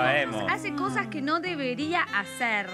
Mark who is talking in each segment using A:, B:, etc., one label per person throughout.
A: Sabemos.
B: Hace cosas que no debería hacer.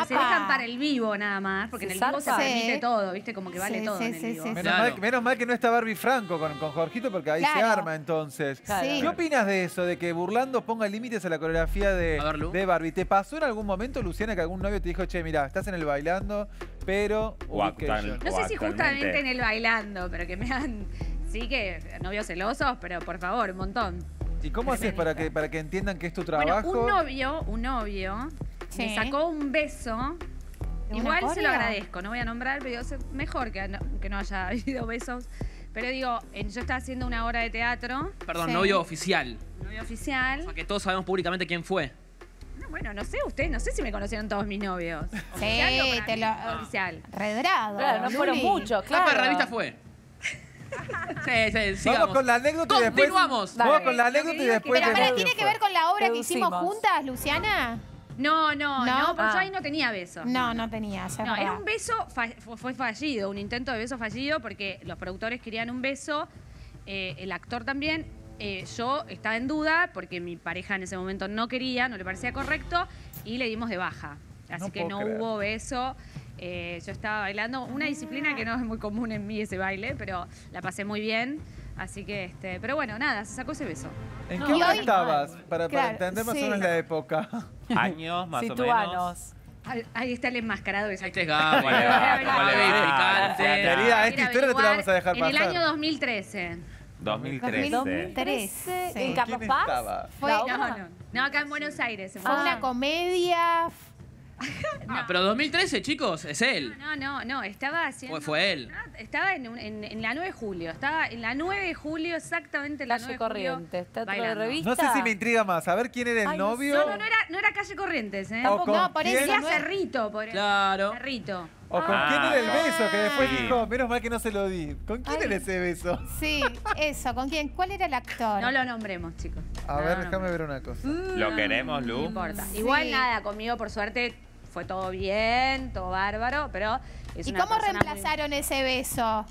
B: Que se dejan para el vivo nada más, porque
C: Se
B: en el vivo se
C: zarpa.
B: permite
C: Sí.
B: todo, ¿viste? Como que vale
C: Sí,
B: todo
C: sí,
B: en el
C: sí,
B: vivo.
C: sí, sí.
D: Menos,
E: Claro.
D: mal, menos mal que no está Barbie Franco con, con Jorgito porque ahí se
C: Claro.
D: arma entonces.
C: Claro.
D: ¿Qué opinas de eso? De que burlando ponga límites a la coreografía de,
E: A ver, Lu.
D: de Barbie. ¿Te pasó en algún momento, Luciana, que algún novio te dijo, che, mira, estás en el bailando, pero...
A: O
D: ubication"?
A: actual-
B: No sé si
A: actualmente.
B: justamente en el bailando, pero que me han... Sí que novios celosos, pero por favor, un montón.
D: ¿Y cómo haces para que, para que entiendan que es tu trabajo?
B: Bueno, un novio, un novio,
C: Sí.
B: me sacó un beso.
C: ¿De una
B: Igual se lo agradezco, no voy a nombrar, pero se- mejor que no, que no haya habido besos. Pero digo, en- yo estaba haciendo una obra de teatro,
E: Perdón,
C: Sí.
E: novio oficial.
B: novio
E: O
B: oficial.
E: sea, que todos sabemos públicamente quién fue.
B: No, bueno, no sé, ustedes, no sé si me conocieron todos mis novios.
C: Sí,
B: Oficial o
C: te lo-
B: Oficial.
C: Redrado.
F: Claro, no fueron muchos,
E: Claro.
F: claro.
E: revista fue. Sí, sí, sigamos.
D: Vamos con la anécdota y después...
E: Continuamos.
D: Vamos
F: Dale.
D: con la anécdota y después...
C: Pero
D: quién
C: ¿tiene que ver con la obra que hicimos juntas, Luciana?
B: No, no,
C: ¿No?
B: no, porque yo
F: Ah.
B: ahí no tenía beso.
C: No, no tenía. es
B: No, era un beso, fa- fu- fue fallido, un intento de beso fallido porque los productores querían un beso, eh, el actor también. eh, yo estaba en duda porque mi pareja en ese momento no quería, no le parecía correcto y le dimos de baja. Así
D: No
B: que
D: puedo
B: no
D: creer.
B: hubo beso. Eh, yo estaba bailando una disciplina que no es muy común en mí ese baile, pero la pasé muy bien. Así que, este, pero bueno, nada, se sacó ese beso.
D: ¿En qué
C: hoy-
D: estabas? Para, para
C: Claro,
D: entender más o
C: sí.
D: menos la época.
A: Años, más o menos.
B: Ahí- está el enmascarado ese.
E: Ahí te Gaby.
A: ¿Cómo le va?
E: ¿Cómo le va? Explicarte.
D: Querida, esta historia no te la vamos a dejar pasar.
B: En el año 2013.
D: 2013.
C: 2013.
F: ¿En
C: Sí.
F: Carlos
D: ¿Quién
F: Paz?
D: estaba?
C: Fue,
B: No, no. No, acá en Buenos Aires.
C: fue
F: Ah.
C: una comedia.
E: Ah, pero 2013, chicos, es él.
B: No, no, no, estaba haciendo...
E: Fue, fue él.
B: Ah, Estaba en, un- en- en la 9 de julio, estaba en la 9 de julio, exactamente la 9
F: Calle
B: de julio.
F: Corrientes, teatro de
B: bailando.
F: revista.
D: No sé si me intriga más. A ver quién era el
F: Ay, no
D: novio.
B: No, no, no era, no era calle Corrientes, ¿eh?
D: O con
C: No, por eso
D: quién-
C: no
B: Cerrito, por
E: Claro.
B: Cerrito.
D: O con
A: Ah,
D: quién era el beso, que después
A: sí.
D: dijo, menos mal que no se lo di. ¿Con quién
C: Ay.
D: era ese beso?
C: Sí, eso. ¿Con quién? ¿Cuál era el actor?
B: No lo nombremos, chicos.
D: A
B: No
D: ver, déjame ver una cosa.
A: Lo queremos,
B: No
A: Lu.
B: importa.
C: Sí.
B: Igual nada, conmigo por suerte fue todo bien, todo bárbaro, pero es
C: ¿Y
B: una
C: cómo
B: muy-
C: reemplazaron ese beso?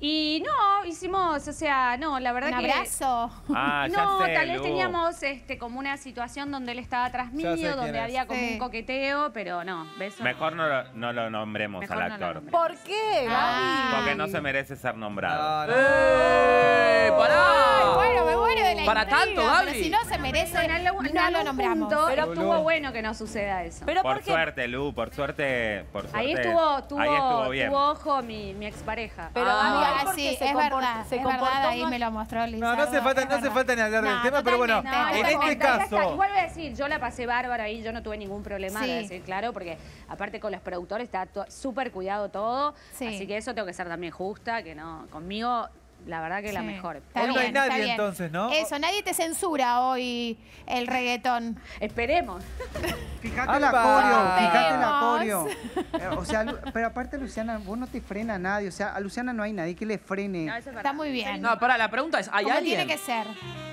B: Y no, hicimos, o sea, no, la verdad
C: ¿Un
B: que...
C: abrazo?
A: Ah, ya
B: no,
A: sé,
B: tal vez teníamos este, como una situación donde él estaba atrás mío, donde había como
C: Sí.
B: un coqueteo, pero no, beso.
A: Mejor no lo, no lo nombremos
B: Mejor
A: al
B: no
A: actor.
B: nombremos.
F: ¿Por qué.
A: Porque no se merece ser nombrado.
D: Ah, no.
E: ¡Eh! ¡Pará!
C: Bueno, me muero de la
E: Para
C: intriga,
E: tanto, Gaby.
C: Pero si no se merece,
B: en algún, en
C: no lo
B: algún
C: nombramos.
B: punto
F: Pero-
B: estuvo
D: Lu.
B: bueno que no suceda eso.
F: Pero
A: por suerte, Lu, por suerte, por suerte.
B: ahí estuvo, tuvo,
A: ahí estuvo bien.
B: tuvo ojo mi, mi expareja.
F: Pero
E: Ah.
F: Gaby, ahí
C: Ah,
F: porque
C: sí,
F: se
C: es verdad,
F: se
C: es
F: comportó
C: verdad, ahí
F: más-
C: me lo mostró
D: No,
C: Lizardo.
D: no hace falta,
C: es
D: no hace
C: verdad.
D: falta ni hablar del
C: No,
D: tema, pero bueno,
C: totalmente.
B: No,
D: en
B: ya
D: este caso.
B: Igual voy a decir, yo la pasé bárbara ahí, yo no tuve ningún problema
C: Sí.
B: de decir claro, porque aparte con los productores está to- súper cuidado todo.
C: Sí.
B: Así que eso tengo que ser también justa, que no, conmigo, la verdad que la
C: Sí.
B: mejor.
C: Está
D: Hoy no hay
C: está
D: nadie, entonces, ¿no?
C: Eso, nadie te censura hoy el reggaetón.
B: Esperemos.
G: Fíjate la
D: Alba.
G: coreo, fíjate la coreo. Eh, O sea, pero aparte Luciana, vos no te frena a nadie. O sea, a Luciana no hay nadie que le frene.
B: No, eso es
C: Está muy bien.
E: No, pará, la pregunta es, ¿hay
C: Como
E: alguien?
C: tiene que ser.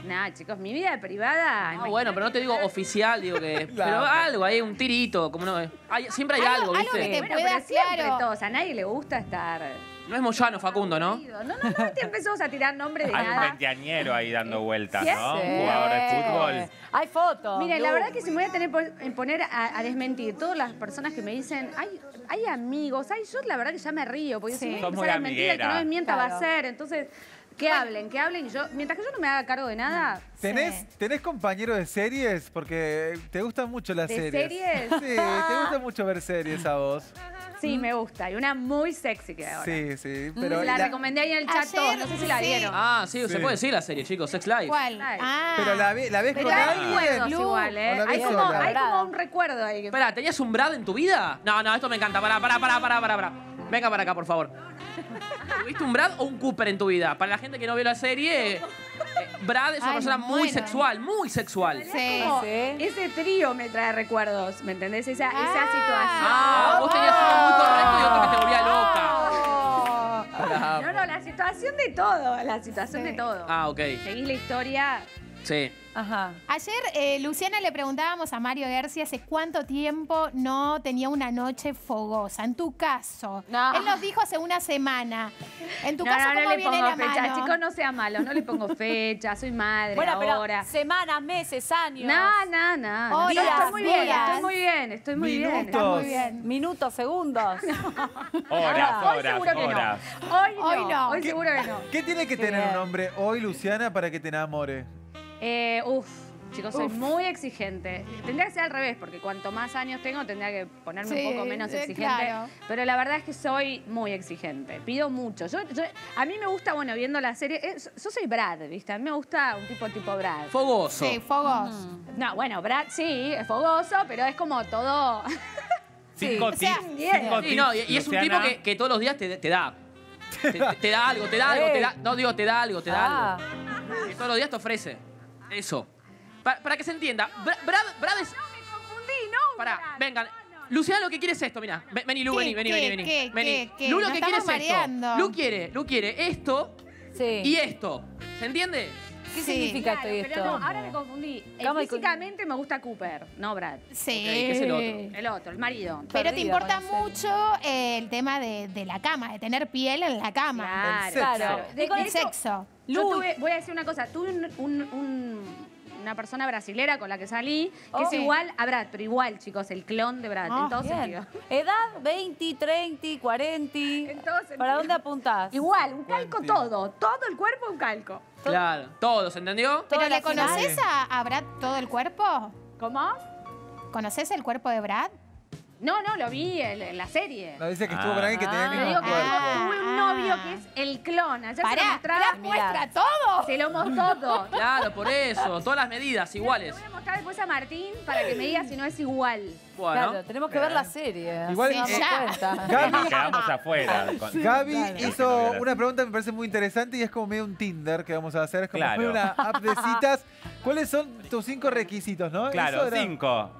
B: Nah, chicos, mi vida privada.
E: Ah, bueno, pero no te digo oficial, digo que...
D: Claro.
E: Pero algo, hay un tirito, como no... hay- siempre hay algo,
C: Algo-
E: ¿viste?
C: algo que te-
B: Bueno,
C: pueda,
B: pero
C: claro.
B: todos, a nadie le gusta estar.
E: No es Moyano, Facundo, ¿no?
B: No, no, no, te empezamos a tirar nombres de
A: Hay un
B: nada.
A: veinteañero ahí dando vueltas,
B: ¿Sí?
A: ¿no?
F: Sí.
A: Un jugador de fútbol.
F: Hay fotos.
B: Mire, la verdad que si me voy a tener por- en poner a, a desmentir todas las personas que me dicen, hay, hay amigos, ay, yo la verdad que ya me río, porque
C: Sí.
B: si me
A: Sos
B: empezar
A: muy
B: a desmentir, el que no
A: amiguera.
B: desmienta va a
F: Claro.
B: ser. Entonces, que hablen, que hablen. Y yo, mientras que yo no me haga cargo de nada,
D: ¿Tenés,
C: Sí.
D: ¿Tenés compañero de series? Porque te gustan mucho las
B: ¿De
D: series.
B: series?
D: Sí, te gusta mucho ver series a vos.
B: Sí, me gusta. Y una muy sexy que ahora.
D: Sí, sí. Pero
B: la,
D: la,
B: recomendé ahí en el chat
C: Ayer,
B: todos, no sé si la
C: sí.
B: vieron.
E: Ah, sí,
D: Sí.
E: se puede decir la serie, chicos, Sex Life.
C: ¿Cuál?
B: Ay.
C: Ah.
D: pero la, ve- la ves
B: Pero
D: con
B: hay
D: alguien.
B: recuerdos igual, ¿eh? Hay como, hay como un recuerdo ahí. que-
E: Espera, ¿tenías un Brad en tu vida? No, no, esto me encanta. Pará, pará, pará, pará, pará, pará. Venga para acá, por favor. ¿Tuviste un Brad o un Cooper en tu vida? Para la gente que no vio la serie, eh, Brad es una
C: Ay,
E: persona
C: me
E: muy
C: muero.
E: sexual, muy sexual.
C: Sí.
B: Como
F: Sí.
B: Ese trío me trae recuerdos, ¿me entendés? Esa, esa
C: Ah.
B: situación.
E: Ah, vos tenías uno muy correcto y otro que te volvía loca.
B: No, no, la situación de todo, la situación
C: Sí.
B: de todo.
E: Ah, ok.
B: Seguís la historia
E: Sí.
F: Ajá.
C: Ayer eh, Luciana le preguntábamos a Mario Gersi hace cuánto tiempo no tenía una noche fogosa. En tu caso,
B: No.
C: él nos dijo hace una semana. En tu
B: No,
C: caso,
B: no, no
C: ¿cómo
B: le
C: viene
B: pongo
C: la
B: fecha.
C: mano?
B: Chicos, no sean malos, no le pongo fecha, soy madre
F: Bueno,
B: ahora.
F: pero semanas, meses, años.
B: No, no, no.
C: Horas,
B: estoy muy bien, estoy muy bien, estoy muy bien.
D: Minutos.
B: estoy
C: Muy bien.
F: Minutos, segundos.
A: Horas,
B: Hoy
A: horas,
B: seguro que
A: horas.
B: no. Hoy no.
C: Hoy
B: Hoy,
C: no.
D: ¿Qué-
B: seguro que no.
D: ¿Qué tiene que tener un
F: bien.
D: hombre hoy, Luciana, para que te enamore?
B: Eh, uf, chicos, soy muy exigente. Tendría que ser al revés, porque cuanto más años tengo, tendría que ponerme
C: Sí,
B: un poco menos
C: sí,
B: exigente.
C: claro.
B: Pero la verdad es que soy muy exigente. Pido mucho. Yo, yo- a mí me gusta, bueno, viendo la serie. eh, yo soy Brad, ¿viste? A mí me gusta un tipo tipo Brad.
E: Fogoso.
C: Sí, fogos.
B: No, bueno, Brad sí, es fogoso, pero es como todo.
A: Cinco
C: O sea,
E: Sí, no, y, es un tipo que, que todos los días te, te da. Te, te- te da algo, te da algo, te da. No digo, te da algo, te da
F: Ah,
E: algo. Que todos los días te ofrece. Eso. Pa- para que se entienda, Bra- Brad, Brad es.
B: Me confundí, ¿no?
E: Pará, vengan. Luciana lo que quiere es esto, mira. Vení, Lu,
C: ¿Qué,
E: vení, vení,
C: qué,
E: vení, vení.
C: qué,
E: Vení.
C: qué, qué?
E: Lu lo
C: Nos
E: que quiere es
C: estamos mareando.
E: esto. Lu quiere, Lu quiere esto
F: sí.
E: y esto. ¿Se entiende?
F: ¿Qué
C: Sí.
F: significa
B: Claro,
F: esto y
B: pero
F: esto?
B: no, ahora me confundí. Eh,
F: Cama y con-
B: físicamente me gusta Cooper, no Brad.
C: Sí.
E: Ok, ¿qué es el otro?
B: El otro, el marido.
C: Pero te
F: Perdida
C: importa
F: con la serie.
C: mucho eh, el tema de, de la cama, de tener piel en la cama.
B: Claro,
D: sexo.
F: Claro.
B: De-
C: El
B: de hecho,
C: sexo.
B: Yo
F: Lu-
B: tuve, voy a decir una cosa, tuve un- un- un- una persona brasilera con la que salí, que es
C: Oh.
B: igual a Brad, pero igual, chicos, el clon de Brad,
C: Ah,
B: en todo
F: Bien.
B: sentido.
F: Edad 20, 30, 40.
B: En todo sentido.
F: ¿Para dónde apuntás?
B: Igual, un calco todo, todo el cuerpo un calco.
E: Claro. Todos, ¿entendió?
C: ¿Pero le conoces a, a Brad todo el cuerpo?
B: ¿Cómo?
C: ¿Conoces el cuerpo de Brad?
B: No, no, lo vi en, en la serie.
D: No, dice que estuvo
A: Ah.
D: con alguien que tenía el mismo
B: digo que
D: cuerpo.
C: Ah.
B: tuve un novio que es el clon. Ayer se lo
C: Pará,
B: mostraba.
C: Muestra todo.
B: Se lo mostró todo.
E: Claro, por eso. Todas las medidas
B: Le
E: iguales.
B: voy a mostrar después a Martín para que me diga si no es igual.
E: Bueno.
F: Claro, tenemos que ver la serie.
D: Igual,
F: así nos
C: eh,
F: damos cuenta.
A: Nos
D: Gaby,
A: quedamos afuera. con-
D: Gaby
F: Claro.
D: hizo una pregunta que me parece muy interesante y es como medio un Tinder que vamos a hacer. Es como
A: Claro.
D: una app de citas. ¿Cuáles son tus cinco requisitos, no?
A: Claro,
D: Eso era-
A: cinco.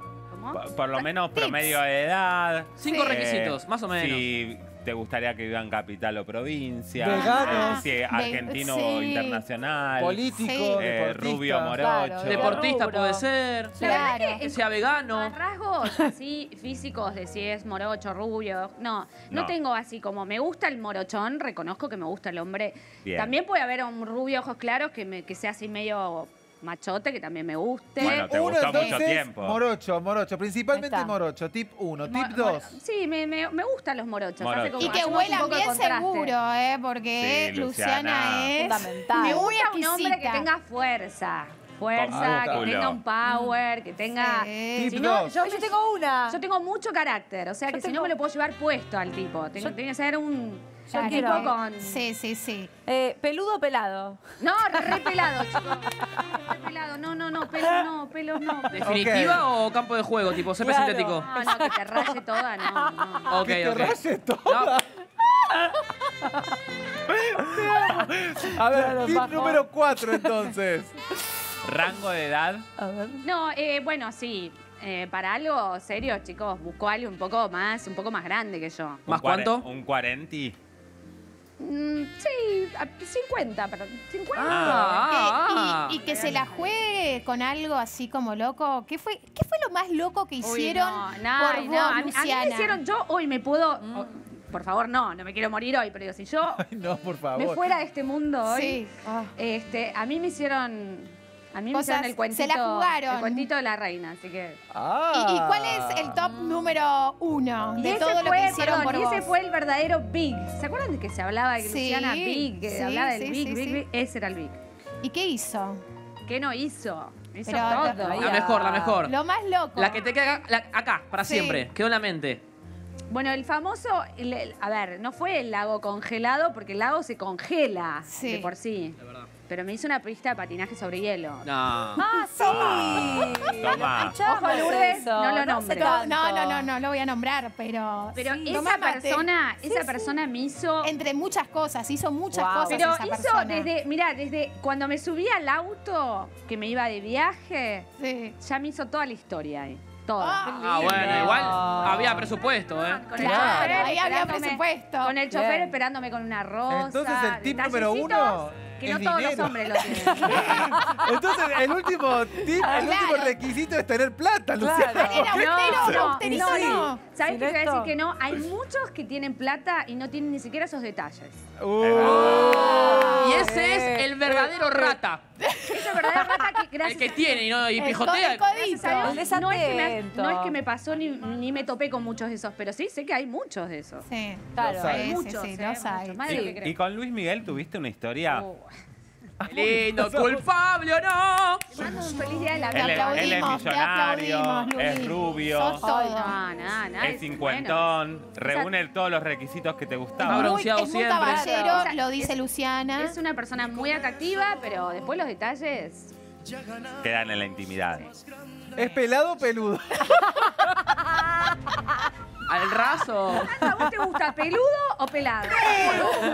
B: ¿Cómo?
A: Por, por lo menos promedio de edad.
E: Cinco
C: Sí.
E: requisitos, más o menos.
A: Si te gustaría que vivan capital o provincia.
D: Veganos.
A: eh, si es argentino
C: sí.
A: o internacional.
D: Político,
C: Sí.
A: eh,
D: deportista.
A: rubio morocho.
F: Claro,
E: Deportista
F: rubro.
E: puede ser.
B: La verdad
C: Claro.
E: Que sea vegano.
B: Los rasgos así físicos de si es morocho, rubio, no, no,
A: No.
B: tengo así como me gusta el morochón, reconozco que me gusta el hombre.
A: Bien.
B: También puede haber un rubio ojos claros que, me, que sea así medio machote, que también me guste.
A: Bueno, te
D: Uno,
A: gustó mucho tiempo.
D: Morocho, morocho. Principalmente
F: está.
D: morocho. Tip 1.
B: Mo-
D: Tip
B: mo-
D: 2.
B: Sí, me, me, me gustan los morochos.
A: Morocho.
B: hace como-
C: Y que huelan
B: poco de
C: bien
B: contraste.
C: seguro, ¿eh? Porque
A: Sí,
C: Luciana,
A: Luciana.
C: es
F: Fundamental.
B: Me gusta un hombre que tenga fuerza. Fuerza, que tenga un power, que tenga.
C: Sí.
B: Si no, yo,
F: yo tengo una.
B: yo tengo mucho carácter, o sea
F: Yo
B: que si
F: tengo-
B: no me lo puedo llevar puesto al tipo. Tengo,
F: Yo-
B: tiene que ser un, tipo con.
C: Sí, sí, sí.
F: Eh, peludo o pelado.
B: No, re pelado, chicos. No, no, no, pelos no, pelos no.
E: ¿Definitiva o campo de juego? Tipo césped
F: Claro.
E: sintético.
B: No, no, que te raye toda, no, no.
E: Ok,
D: Que te raye todo.
E: No,
D: A ver,
F: Claro,
D: tip
F: bajo.
D: número 4 entonces.
A: Rango de edad.
F: A ver.
B: No, eh, bueno, sí. eh, para algo serio, chicos, busco algo un poco más, un poco más grande que yo.
E: ¿Más
A: Un cuare-
E: cuánto?
A: Un 40.
B: Mm, sí, a- 50, pero 50.
E: Ah,
C: Que-
E: ah,
C: y, y que se la juegue con algo así como loco. ¿Qué fue, qué fue lo más loco que
B: Uy,
C: hicieron
B: no, no,
C: por
B: no, a, mí, a mí
C: Luciana?
B: me hicieron, yo hoy me puedo,
C: Mm.
B: o- por favor, no, no me quiero morir hoy, pero digo, si yo
D: Ay, no, por
B: me
D: favor.
B: fuera de este mundo hoy,
C: Sí.
B: Este, a mí me hicieron, a mí me
C: Cosas-
B: hicieron el cuentito,
C: se la jugaron.
B: el cuentito de la reina, así que.
D: Ah.
C: ¿Y, y cuál top número uno
B: Y
C: de
B: ese
C: todo lo
B: fue,
C: que hicieron
B: perdón,
C: por
B: y ese fue el verdadero Big. ¿Se acuerdan de que se hablaba de que
C: Sí,
B: Luciana Big, que
C: sí,
B: hablaba del
C: sí,
B: Big,
C: sí,
B: Big,
C: sí.
B: Big? Ese era el Big.
C: ¿Y qué hizo?
B: ¿Qué no hizo? Hizo
C: Pero-
B: todo.
E: La mejor, la mejor.
C: Lo más loco.
E: La que te queda la- acá, para
C: Sí.
E: siempre. Quedó en la mente.
B: Bueno, el famoso, el- el- a ver, no fue el lago congelado porque el lago se congela
C: Sí.
B: de por sí. Pero me hizo una pista de patinaje sobre hielo.
E: No.
F: Ah, sí.
A: Toma.
B: Ojo, Lourdes, no lo
F: sé
B: nombre.
C: No, no, no, no, no lo voy a nombrar, pero.
B: Pero
C: sí,
B: esa persona, esa
C: sí.
B: persona me hizo.
C: Entre muchas cosas, hizo muchas
F: Wow.
C: cosas.
B: Pero
C: esa
B: hizo
C: persona.
B: desde, mira, desde cuando me subí al auto, que me iba de viaje,
C: Sí.
B: ya me hizo toda la historia ahí. Toda.
E: Ah, bueno, igual había presupuesto, ¿eh?
B: Con el
C: Claro,
B: chofer
C: ahí había presupuesto.
B: Con el chofer
F: Bien.
B: esperándome con una rosa.
D: Entonces, el tip número uno,
B: No todos
D: dinero.
B: los hombres lo tienen.
D: Entonces, el último tip, el
C: Claro.
D: último requisito es tener plata, Luciana.
F: Claro.
C: Austero,
B: no,
F: no,
C: no.
B: ¿Sabes qué te voy a decir que no? Hay muchos que tienen plata y no tienen ni siquiera esos detalles.
D: Uh.
E: Y ese es el verdadero rata.
B: Esa verdadera rata que
E: El
B: gracias
E: que tiene y, no, y
C: El
E: pijotea.
C: co- el
B: Gracias
C: codito.
B: a Dios,
F: El
B: no, es que me,
F: desatento.
B: no es que me pasó ni, ni me topé con muchos de esos, pero sí sé que hay muchos de esos.
C: Sí.
F: Claro.
D: Hay.
C: Sí, sí,
B: muchos,
C: sí,
B: eh,
C: los hay.
B: muchos, más de lo que
A: Y,
B: creo.
A: y con Luis Miguel tuviste una historia.
B: Oh.
E: Lindo, culpable o no.
B: Mando un feliz día de la
A: Él es,
B: vida.
A: él es
C: aplaudimos, te
A: millonario,
C: aplaudimos,
A: es
C: Luis.
A: rubio,
C: Sos todo.
B: no,
A: es cincuentón, reúne todos los requisitos que te gustaban.
C: Muy-
E: bronceado
C: es muy
E: siempre.
C: caballero, lo dice Luciana.
B: Es una persona muy atractiva, pero después los detalles.
A: Quedan en la intimidad.
D: ¿Es pelado o peludo?
E: Al raso.
B: ¿A vos te gusta peludo o pelado?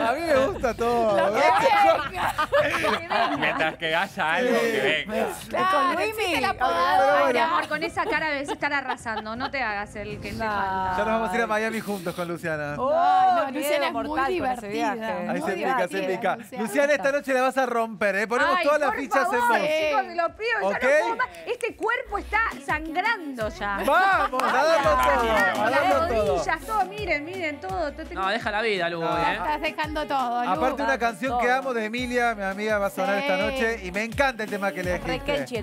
D: A mí me gusta todo.
A: Mientras que haya algo que venga.
C: Claro, la podadora.
B: Ay, mi amor, con esa cara debes estar arrasando. No te hagas el que te
F: No.
B: falta.
D: Ya nos vamos a ir a Miami juntos con Luciana.
F: Oh,
C: no,
F: miedo
C: Luciana es muy
F: con
C: divertida.
D: Ahí
C: muy
D: se pica, se pica.
C: Luciana.
D: Luciana, esta noche la vas a romper, ¿eh? Ponemos
B: Ay,
D: todas las fichas
B: favor,
D: en vos.
B: chicos, te lo pido. ya
D: ¿Ok?
B: no puedo más. Este cuerpo está sangrando ya.
D: Vamos, a darlo todo, a
B: las
D: darlo todo.
B: rodillas, todo. Miren, miren, todo.
E: No, deja la vida, Lugo,
D: No.
E: ¿eh?
C: Estás dejando todo, Lu.
D: Aparte una canción que amo de Emilia, mi amiga, va a sonar
C: Sí.
D: esta noche y me encanta el tema que le
F: Re
D: dijiste.
F: Kenchi el